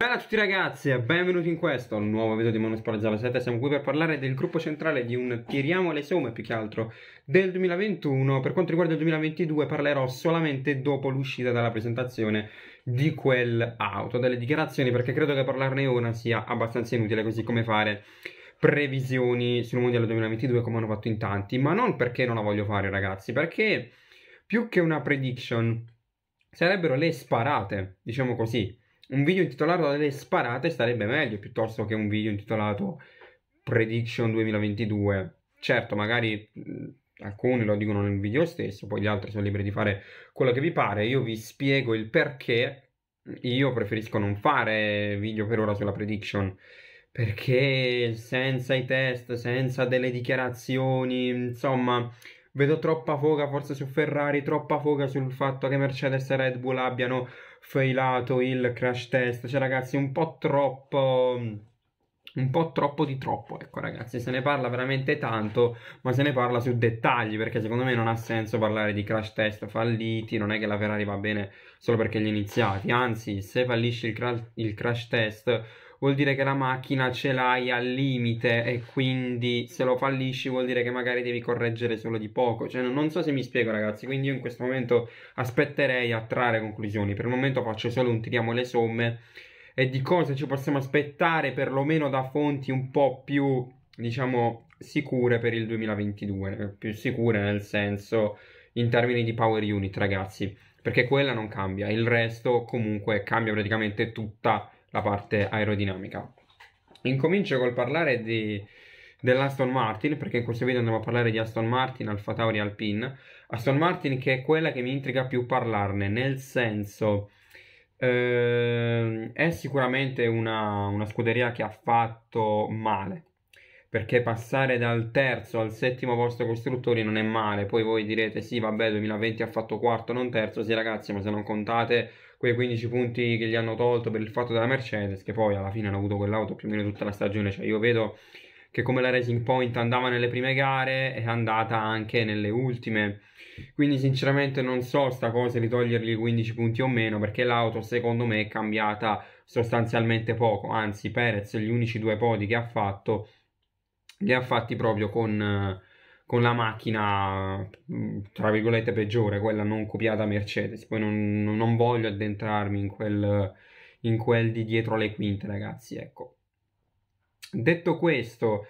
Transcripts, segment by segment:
Ciao a tutti ragazzi e benvenuti in questo nuovo video di Monosport 07 Siamo qui per parlare del gruppo centrale di un tiriamo le somme più che altro del 2021 Per quanto riguarda il 2022 parlerò solamente dopo l'uscita dalla presentazione di quell'auto Delle dichiarazioni perché credo che parlarne ora sia abbastanza inutile così come fare previsioni sul mondiale 2022 come hanno fatto in tanti. Ma non perché non la voglio fare ragazzi perché più che una prediction sarebbero le sparate diciamo così un video intitolato delle sparate starebbe meglio piuttosto che un video intitolato Prediction 2022. Certo, magari alcuni lo dicono nel video stesso, poi gli altri sono liberi di fare quello che vi pare. Io vi spiego il perché io preferisco non fare video per ora sulla prediction perché senza i test, senza delle dichiarazioni, insomma, vedo troppa foga forse su Ferrari, troppa foga sul fatto che Mercedes e Red Bull abbiano failato il crash test, cioè ragazzi un po' troppo un po' troppo di troppo, ecco ragazzi, se ne parla veramente tanto, ma se ne parla su dettagli, perché secondo me non ha senso parlare di crash test falliti, non è che la Ferrari va bene solo perché li ha iniziati, anzi, se fallisci il, cra il crash test vuol dire che la macchina ce l'hai al limite e quindi se lo fallisci vuol dire che magari devi correggere solo di poco. Cioè, non so se mi spiego, ragazzi. Quindi io in questo momento aspetterei a trarre conclusioni. Per il momento faccio solo un tiriamo le somme e di cosa ci possiamo aspettare perlomeno da fonti un po' più, diciamo, sicure per il 2022. Più sicure nel senso in termini di power unit, ragazzi. Perché quella non cambia, il resto comunque cambia praticamente tutta la parte aerodinamica. Incomincio col parlare di, dell'Aston Martin, perché in questo video andremo a parlare di Aston Martin, Alfa Tauri Alpine. Aston Martin che è quella che mi intriga più parlarne, nel senso... Eh, è sicuramente una, una scuderia che ha fatto male perché passare dal terzo al settimo posto costruttori non è male. Poi voi direte: sì, vabbè, 2020 ha fatto quarto, non terzo. Sì, ragazzi, ma se non contate quei 15 punti che gli hanno tolto per il fatto della Mercedes, che poi alla fine hanno avuto quell'auto più o meno tutta la stagione, cioè io vedo che come la Racing Point andava nelle prime gare è andata anche nelle ultime. Quindi sinceramente non so sta cosa di togliergli 15 punti o meno perché l'auto secondo me è cambiata sostanzialmente poco, anzi Perez gli unici due podi che ha fatto li ha fatti proprio con con la macchina, mm, tra virgolette, peggiore, quella non copiata Mercedes. Poi non, non voglio addentrarmi in quel, in quel di dietro le quinte, ragazzi, ecco. Detto questo,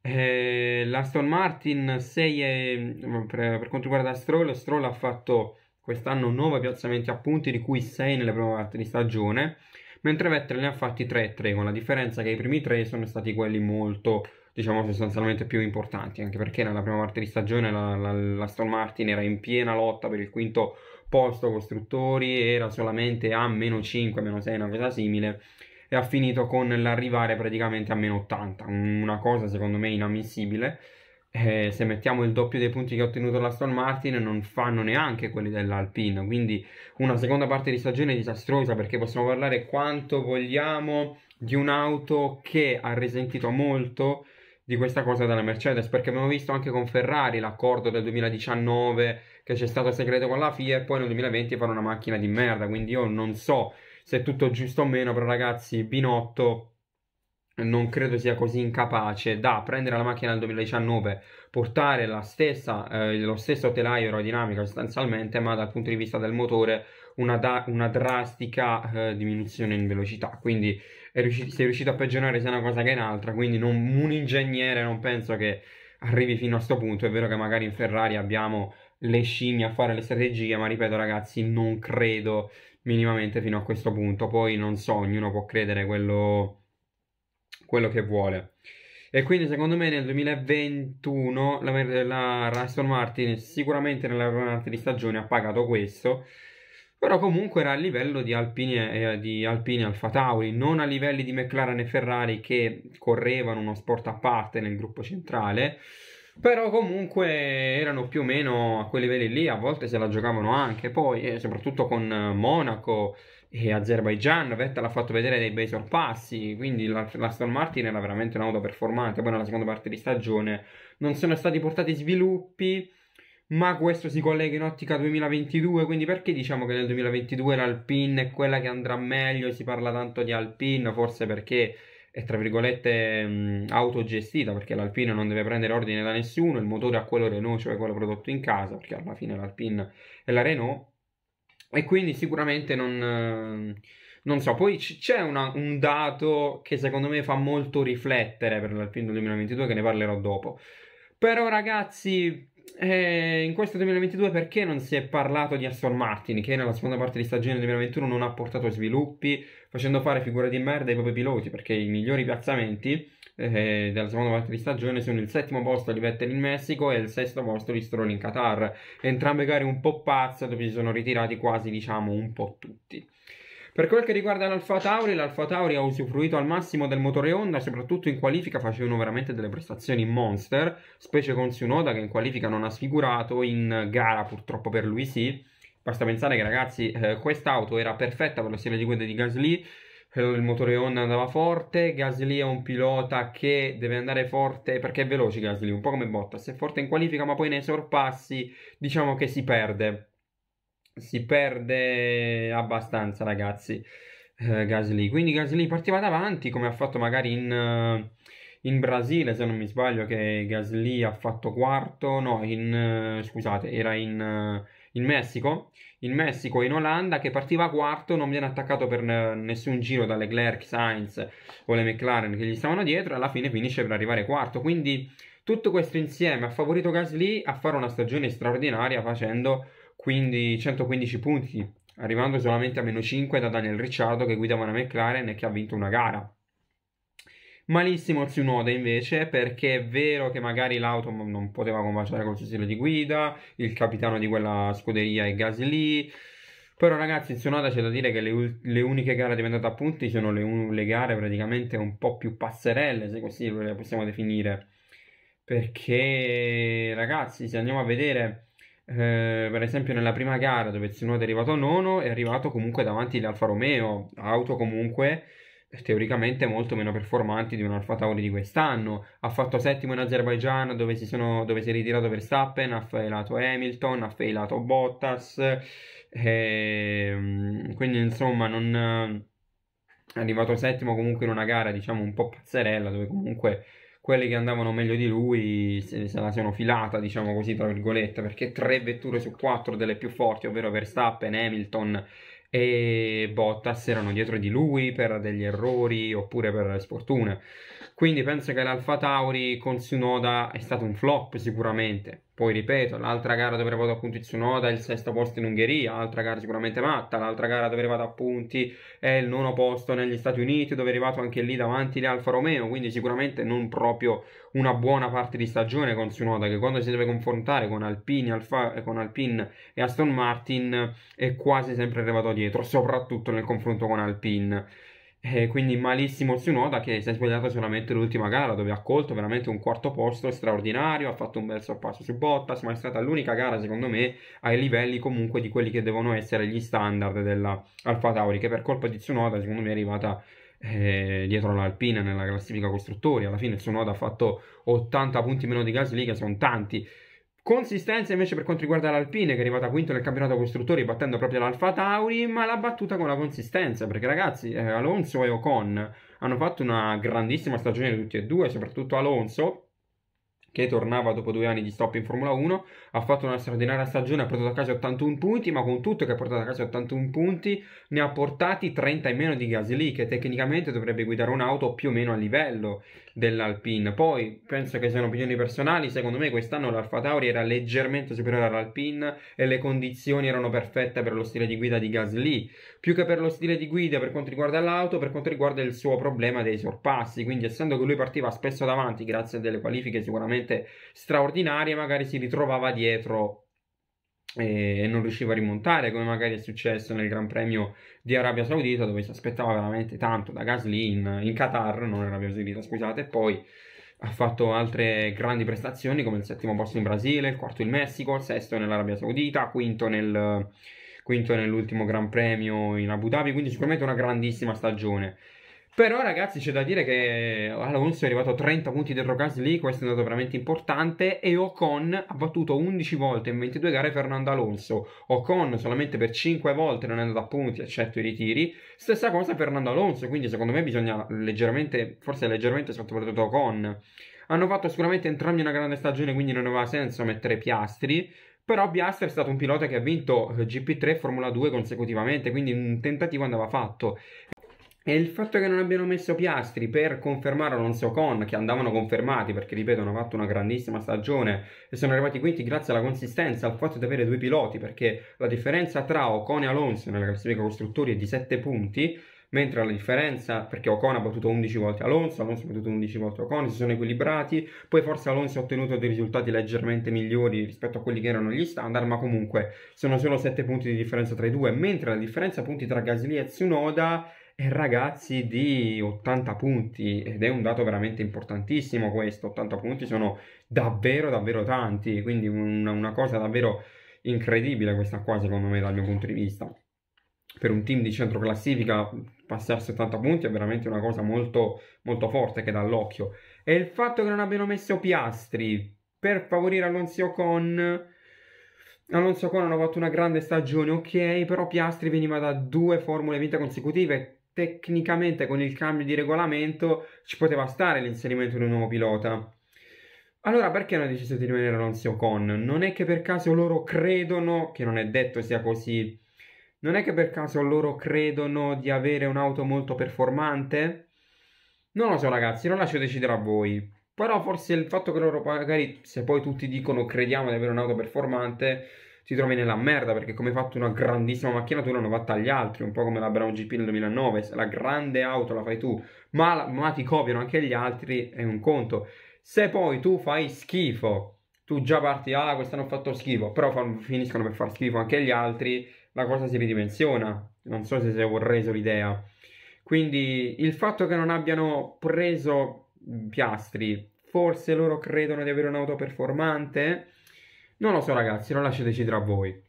eh, l'Aston Martin 6 è, per, per, quanto riguarda Stroll, Stroll ha fatto quest'anno 9 piazzamenti a punti, di cui 6 nelle prime parti di stagione, mentre Vettel ne ha fatti 3-3, con la differenza che i primi 3 sono stati quelli molto diciamo sostanzialmente più importanti, anche perché nella prima parte di stagione la, la, la Aston Martin era in piena lotta per il quinto posto costruttori, era solamente a meno 5, meno 6, una cosa simile, e ha finito con l'arrivare praticamente a meno 80, una cosa secondo me inammissibile. Eh, se mettiamo il doppio dei punti che ha ottenuto l'Aston Martin non fanno neanche quelli dell'Alpine quindi una seconda parte di stagione disastrosa perché possiamo parlare quanto vogliamo di un'auto che ha risentito molto di questa cosa della Mercedes perché abbiamo visto anche con Ferrari l'accordo del 2019 che c'è stato segreto con la FIA e poi nel 2020 fanno una macchina di merda. Quindi io non so se è tutto giusto o meno però ragazzi Binotto non credo sia così incapace da prendere la macchina del 2019 portare la stessa, eh, lo stesso telaio aerodinamico sostanzialmente ma dal punto di vista del motore una, da, una drastica eh, diminuzione in velocità. Quindi riuscito, sei riuscito a peggiorare sia una cosa che un'altra, quindi non, un ingegnere non penso che arrivi fino a questo punto. È vero che magari in Ferrari abbiamo le scimmie a fare le strategie, ma ripeto ragazzi, non credo minimamente fino a questo punto. Poi non so, ognuno può credere quello, quello che vuole. E quindi secondo me nel 2021 la, la Aston Martin sicuramente nella prima parte di stagione ha pagato questo però comunque era a livello di Alpine, eh, di Alpine Alfa Tauri, non a livelli di McLaren e Ferrari che correvano uno sport a parte nel gruppo centrale, però comunque erano più o meno a quei livelli lì, a volte se la giocavano anche, poi eh, soprattutto con Monaco e Azerbaijan, Vettel ha fatto vedere dei bei sorpassi, quindi la, l'Aston Martin era veramente un'auto performante, poi nella seconda parte di stagione non sono stati portati sviluppi, ma questo si collega in ottica 2022, quindi perché diciamo che nel 2022 l'Alpine è quella che andrà meglio, si parla tanto di Alpine, forse perché è tra virgolette mh, autogestita, perché l'Alpine non deve prendere ordine da nessuno, il motore a quello Renault, cioè quello prodotto in casa, perché alla fine l'Alpine è la Renault, e quindi sicuramente non... non so, poi c'è una, un dato che secondo me fa molto riflettere per l'Alpine 2022, che ne parlerò dopo. Però ragazzi, eh, in questo 2022 perché non si è parlato di Aston Martin che nella seconda parte di stagione 2021 non ha portato sviluppi facendo fare figure di merda ai propri piloti perché i migliori piazzamenti eh, della seconda parte di stagione sono il settimo posto di Vettel in Messico e il sesto posto di Stroll in Qatar. Entrambe gare un po' pazze dove si sono ritirati quasi diciamo un po' tutti per quel che riguarda l'Alfa Tauri, l'Alfa Tauri ha usufruito al massimo del motore Honda, soprattutto in qualifica facevano veramente delle prestazioni monster, specie con Tsunoda che in qualifica non ha sfigurato, in gara purtroppo per lui sì. Basta pensare che ragazzi, eh, quest'auto era perfetta per lo stile di guida di Gasly, eh, il motore Honda andava forte, Gasly è un pilota che deve andare forte perché è veloce Gasly, un po' come Bottas, è forte in qualifica ma poi nei sorpassi diciamo che si perde si perde abbastanza, ragazzi. Eh, Gasly. Quindi Gasly partiva davanti, come ha fatto magari in, uh, in, Brasile, se non mi sbaglio, che Gasly ha fatto quarto. No, in, uh, scusate, era in, uh, in Messico. In Messico e in Olanda che partiva quarto, non viene attaccato per nessun giro da Leclerc, Sainz o le McLaren che gli stavano dietro. Alla fine finisce per arrivare quarto. Quindi tutto questo insieme ha favorito Gasly a fare una stagione straordinaria facendo quindi 115 punti, arrivando solamente a meno 5 da Daniel Ricciardo che guidava una McLaren e che ha vinto una gara. Malissimo Tsunoda invece perché è vero che magari l'auto non poteva combaciare col suo stile di guida, il capitano di quella scuderia è Gasly, però ragazzi Tsunoda c'è da dire che le, le uniche gare diventate a punti sono le, le, gare praticamente un po' più passerelle, se così le possiamo definire, perché ragazzi se andiamo a vedere eh, per esempio nella prima gara dove Tsunoda è arrivato nono è arrivato comunque davanti all'Alfa Romeo auto comunque teoricamente molto meno performanti di un Alfa Tauri di quest'anno. Ha fatto settimo in Azerbaijan dove si, sono, dove si è ritirato Verstappen ha failato Hamilton ha failato Bottas. Eh, quindi insomma non è arrivato settimo comunque in una gara diciamo un po' pazzerella dove comunque quelli che andavano meglio di lui se, se, la siano filata, diciamo così, tra virgolette, perché tre vetture su quattro delle più forti, ovvero Verstappen, Hamilton e Bottas, erano dietro di lui per degli errori oppure per sfortune. Quindi penso che l'Alfa Tauri con Tsunoda è stato un flop sicuramente. Poi ripeto, l'altra gara dove arrivato a punti Tsunoda è il sesto posto in Ungheria, l'altra gara sicuramente matta, l'altra gara dove è arrivato a punti è il nono posto negli Stati Uniti dove è arrivato anche lì davanti l'Alfa Romeo, quindi sicuramente non proprio una buona parte di stagione con Tsunoda che quando si deve confrontare con Alpine, Alfa, con Alpine e Aston Martin è quasi sempre arrivato dietro, soprattutto nel confronto con Alpine. E quindi malissimo Tsunoda che si è sbagliato solamente l'ultima gara dove ha colto veramente un quarto posto straordinario, ha fatto un bel sorpasso su Bottas, ma è stata l'unica gara secondo me ai livelli comunque di quelli che devono essere gli standard della Tauri che per colpa di Tsunoda secondo me è arrivata eh, dietro l'Alpina nella classifica costruttori, alla fine Tsunoda ha fatto 80 punti meno di Gasly che sono tanti Consistenza invece per quanto riguarda l'Alpine che è arrivata quinto nel campionato costruttori battendo proprio l'Alfa Tauri, ma l'ha battuta con la consistenza perché ragazzi eh, Alonso e Ocon hanno fatto una grandissima stagione tutti e due, soprattutto Alonso che tornava dopo due anni di stop in Formula 1, ha fatto una straordinaria stagione, ha portato a casa 81 punti, ma con tutto che ha portato a casa 81 punti, ne ha portati 30 in meno di Gasly, che tecnicamente dovrebbe guidare un'auto più o meno a livello dell'Alpine. Poi, penso che siano opinioni personali, secondo me quest'anno l'Alfa Tauri era leggermente superiore all'Alpine e le condizioni erano perfette per lo stile di guida di Gasly, più che per lo stile di guida per quanto riguarda l'auto, per quanto riguarda il suo problema dei sorpassi, quindi essendo che lui partiva spesso davanti grazie a delle qualifiche sicuramente veramente straordinarie, magari si ritrovava dietro e non riusciva a rimontare, come magari è successo nel Gran Premio di Arabia Saudita, dove si aspettava veramente tanto da Gasly in, in Qatar, non Arabia Saudita, scusate, poi ha fatto altre grandi prestazioni come il settimo posto in Brasile, il quarto in Messico, il sesto nell'Arabia Saudita, quinto, nel, quinto nell'ultimo Gran Premio in Abu Dhabi, quindi sicuramente una grandissima stagione. Però ragazzi c'è da dire che Alonso è arrivato a 30 punti dietro Gasly, questo è un dato veramente importante e Ocon ha battuto 11 volte in 22 gare Fernando Alonso. Ocon solamente per 5 volte non è andato a punti, eccetto i ritiri. Stessa cosa Fernando Alonso, quindi secondo me bisogna leggermente, forse leggermente sottovalutato Ocon. Hanno fatto sicuramente entrambi una grande stagione, quindi non aveva senso mettere Piastri. Però Piastri è stato un pilota che ha vinto GP3 e Formula 2 consecutivamente, quindi un tentativo andava fatto. E il fatto che non abbiano messo Piastri per confermare Alonso Con, che andavano confermati perché, ripeto, hanno fatto una grandissima stagione e sono arrivati quinti grazie alla consistenza, al fatto di avere due piloti, perché la differenza tra Ocon e Alonso nella classifica costruttori è di 7 punti, mentre la differenza, perché Ocon ha battuto 11 volte Alonso, Alonso ha battuto 11 volte Ocon, si sono equilibrati, poi forse Alonso ha ottenuto dei risultati leggermente migliori rispetto a quelli che erano gli standard, ma comunque sono solo 7 punti di differenza tra i due, mentre la differenza punti tra Gasly e Tsunoda e ragazzi di 80 punti ed è un dato veramente importantissimo questo 80 punti sono davvero davvero tanti quindi una, una cosa davvero incredibile questa qua secondo me dal mio punto di vista. Per un team di centro classifica passare a 70 punti è veramente una cosa molto molto forte che dà all'occhio e il fatto che non abbiano messo Piastri per favorire Alonso Con Alonso Con hanno fatto una grande stagione, ok, però Piastri veniva da due formule vinte consecutive tecnicamente con il cambio di regolamento ci poteva stare l'inserimento di un nuovo pilota. Allora perché hanno deciso di rimanere Alonso Ocon? Non è che per caso loro credono, che non è detto sia così, non è che per caso loro credono di avere un'auto molto performante? Non lo so ragazzi, lo lascio decidere a voi. Però forse il fatto che loro magari, se poi tutti dicono crediamo di avere un'auto performante, ti trovi nella merda perché come hai fatto una grandissima macchina tu l'hanno fatta agli altri, un po' come la Brown GP nel 2009, se la grande auto la fai tu, ma, ma ti copiano anche gli altri, è un conto. Se poi tu fai schifo, tu già parti, ah quest'anno ho fatto schifo, però fanno, finiscono per far schifo anche gli altri, la cosa si ridimensiona. Non so se si è reso l'idea. Quindi il fatto che non abbiano preso Piastri, forse loro credono di avere un'auto performante non lo so ragazzi, lo lascio decidere a voi.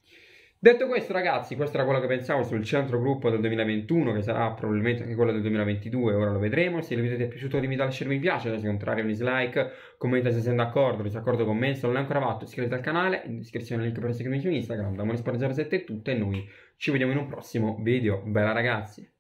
Detto questo ragazzi, questo era quello che pensavo sul centro gruppo del 2021 che sarà probabilmente anche quello del 2022, ora lo vedremo. Se il video ti è piaciuto dimmi da lasciare mi piace, se contrario un dislike, commenta se sei d'accordo, disaccordo con me, se non l'hai ancora fatto iscriviti al canale, in descrizione il link per seguirmi su Instagram, da Monispargero7 è tutto e noi ci vediamo in un prossimo video. Bella ragazzi!